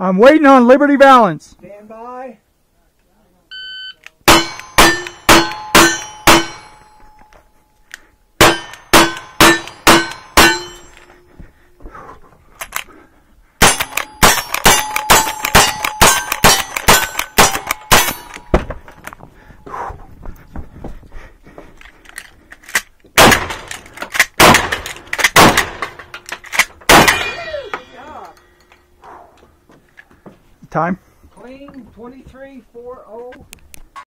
I'm waiting on Liberty Valance. Stand by. Time? Clean 2340.